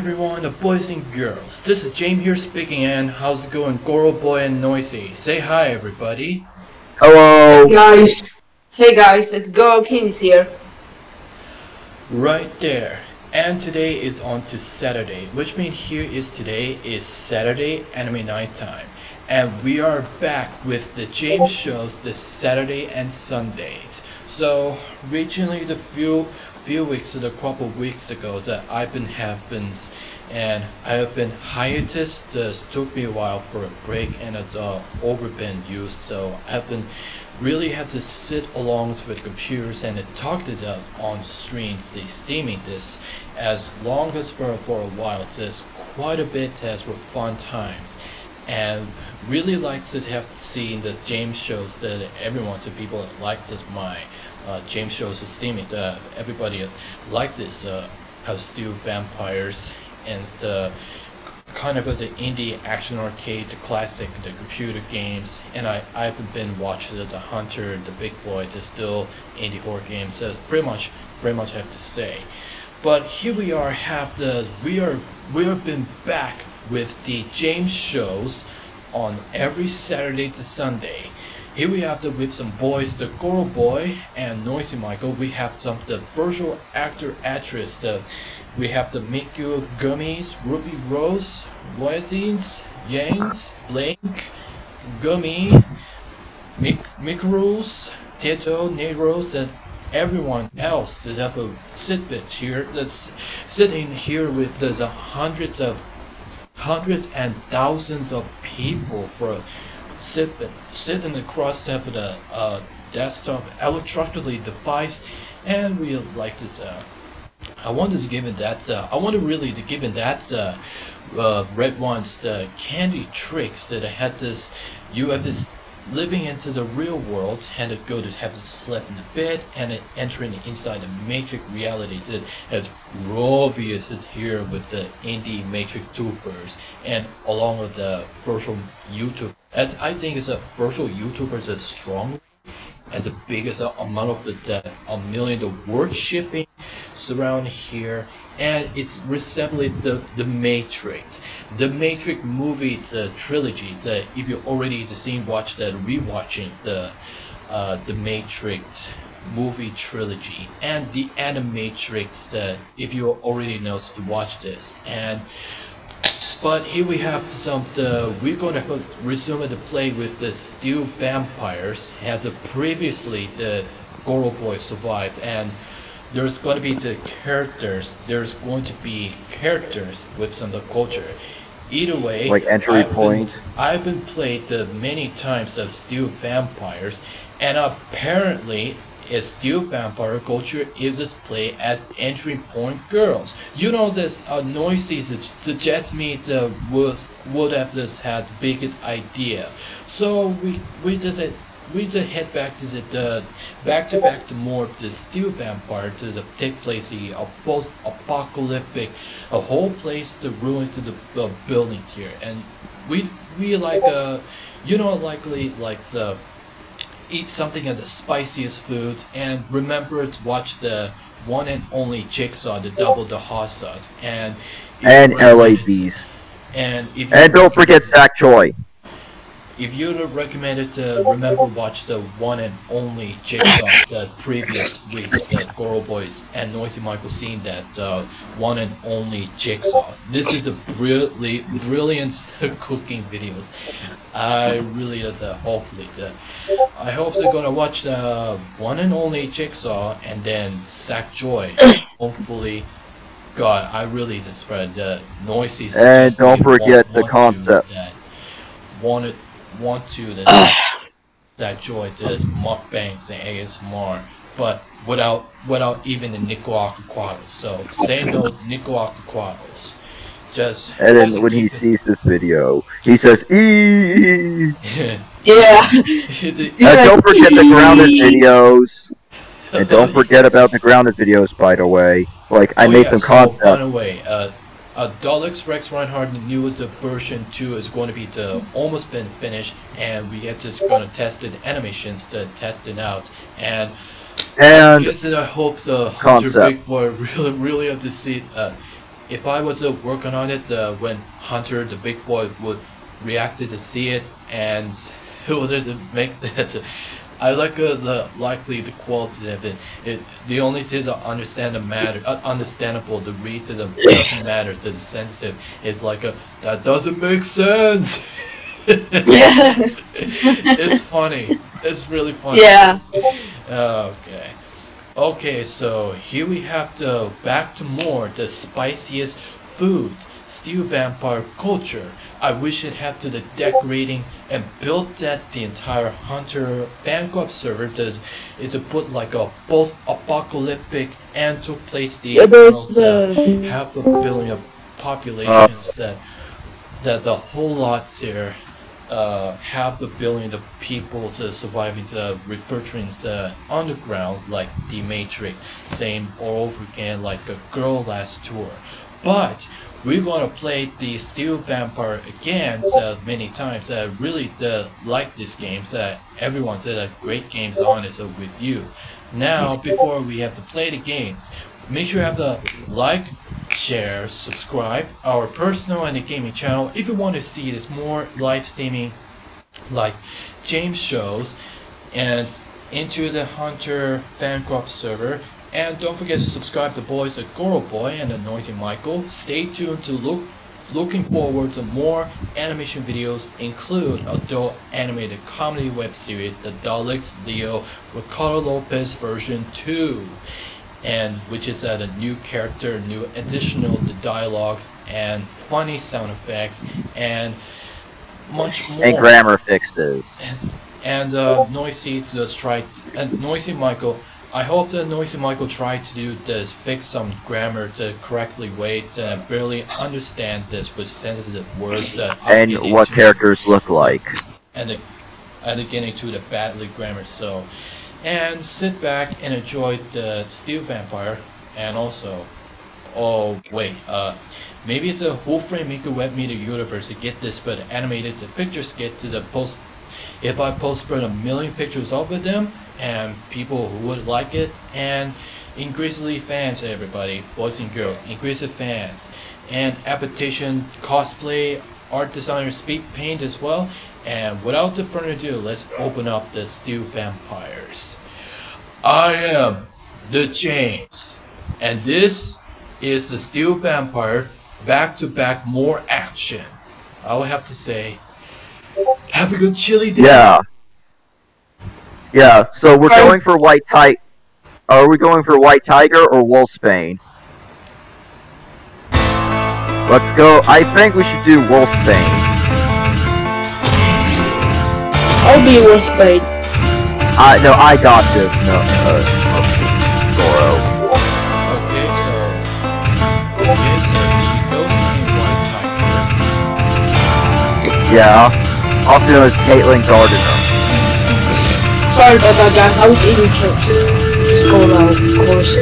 boys and girls? This is James here speaking, and how's it going, Goro Boy and Noisy? Say hi, everybody. Hello. guys. Hey guys, it's Go Kings here. Right there. And today is on to Saturday, which means here is today is Saturday anime night time. And we are back with the James shows this Saturday and Sundays. So originally the few few weeks a couple weeks ago that I've been happens and I have been hiatus just took me a while for a break and it's uh, over been used so I've been really had to sit along with computers and talk to them on stream the streaming this as long as for, for a while just quite a bit as were fun times. And really likes to have seen the James shows that everyone to people that like this my uh, James shows esteeming uh, everybody like this uh, have steel vampires and the kind of the indie action arcade, the classic, the computer games, and I I've been watching the, the Hunter, the Big Boy, the still indie horror games. So pretty much, pretty much have to say. But here we are, have the we are we have been back with the James shows on every Saturday to Sunday. Here we have the with some boys, the Goro Boy and Noisy Michael. We have some the virtual actor actress. We have the Miku Gummies, Ruby Rose, Loyazines, Yangs, Blink, Gummy, Mik Mikros, Teto, Neros, and everyone else that have a sit here that's sitting here with the hundreds of hundreds and thousands of people for sitting sitting across the of the uh, desktop electronically device and we like this uh, I wanted to give it that uh, I wanted really to give it that uh, uh, red ones the candy tricks that I had this you have this living into the real world it go to have to sleep in the bed and entering inside the matrix reality that as Rovius is here with the indie matrix tubers and along with the virtual YouTube. And I think it's a virtual YouTubers that strong as the biggest amount of the debt, a million the word shipping surround here and it's resembling the the Matrix. The Matrix movie the trilogy the if you already seen watch that rewatching the uh, the Matrix movie trilogy and the Animatrix the if you already know to watch this and but here we have some the we're gonna resume the play with the steel vampires as a previously the Goro Boy survived and there's going to be the characters there's going to be characters with some of the culture either way like entry I've point been, I've been played the many times of steel vampires and apparently a steel vampire culture is displayed as entry point girls. You know this uh, noisy suggests me that would would have this had biggest idea. So we we just we just head back to the uh, back to back to more of the steel vampire to the take place the uh, post apocalyptic a whole place the ruins to the uh, buildings here and we we like uh you know likely like the eat something of the spiciest food, and remember to watch the one and only Jigsaw, the double the hot sauce, and and LABs. And if and don't forget Zach Choi. If you'd recommend it to remember watch the one and only Jigsaw the previous weeks that Goro Boys and Noisy Michael seen that uh, one and only Jigsaw. This is a brilliant, brilliant cooking videos. I really uh, hopefully uh, I hope they're gonna watch the one and only Jigsaw and then Zach Choi. hopefully God, I really just spread the noises. And don't forget the concept. That wanted want to that, that joy does mukbangs and ASMR, but without without even the nickel octaquados. So say no nickel octaquados. Just and then when he sees this video, he says "ee." yeah. and don't forget the grounded videos. And don't forget about the grounded videos, by the way. Like I oh, made yeah, some so, concept. By the way, uh, uh, Daleks Rex Reinhardt the newest version 2 is going to be the, almost been finished and we are just going to test the animations to test it out and and I guess I hope the Hunter Big Boy really really have to see uh, if I was uh, working on it, uh, when Hunter, the big boy, would reacted to see it, and who was it just make that. I like uh, the likely the quality of it. It the only thing to understand the matter, uh, understandable, the read to the doesn't matter to the sensitive. It's like a that doesn't make sense. yeah. it's funny. It's really funny. Yeah. Okay. Okay, so here we have the back to more the spiciest food, steel vampire culture. I wish it had to the decorating and built that the entire Hunter fan club server to, is to put like a post apocalyptic and to place the Yeah, there's, uh, uh, half a billion of populations that that the whole lot there uh, half a billion of people to surviving the refrigerants the underground like the Matrix, same all over again like a girl last tour. But we're gonna play the Steel Vampire again uh, many times. I really uh, like this game. Uh, everyone said that great games on it so with you. Now before we have to play the games, make sure you have the like, share, subscribe our personal and the gaming channel if you want to see this more live streaming like James shows and into the Hunter Fancraft server and don't forget to subscribe to boys the Goro Boy and the Noisy Michael. Stay tuned to look looking forward to more animation videos include adult animated comedy web series The Daleks Leo Ricardo Lopez version 2 and which is uh, the new character, new additional the dialogues and funny sound effects and much more. And grammar fixes. And uh, Noisy the strike and Noisy Michael. I hope that Noisy Michael tried to do this, fix some grammar to correctly weight and barely understand this with sensitive words that And what characters look like. and the, and getting to the badly grammar. So, and sit back and enjoy the Steel Vampire, and also, oh wait, uh, maybe it's a whole frame maker web media universe to get this, but animated the pictures get to the post. If I post spread a million pictures up with them, and people who would like it, and increasingly fans, everybody, boys and girls, increasing fans, and appetition, cosplay, art designer, speak paint as well. And without the further ado, let's open up the Steel Vampires. I am the James, and this is the Steel Vampire back to back more action. I will have to say, have a good chilly day. Yeah. Yeah, so we're Okay. going for White Tiger. Are we going for White Tiger or Wolfsbane? Let's go. I think we should do Wolfsbane. I'll be your spade. I no, I got this. No, uh, okay, Goro. Okay, so yes, Chico and White Tiger. Yeah. Also known as Caitlyn Gardner. Sorry about that, guys. I was eating chips. Just going out, of course.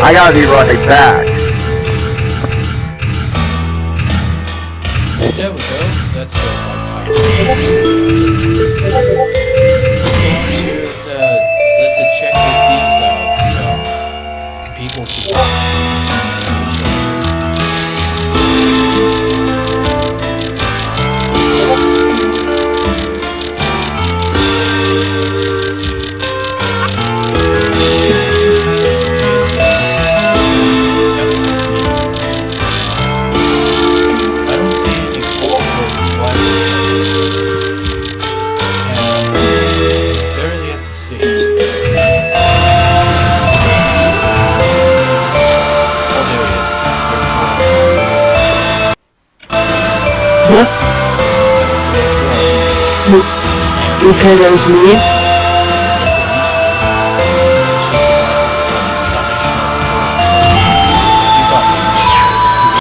I gotta be right back. There we go. That's uh, Because that was me.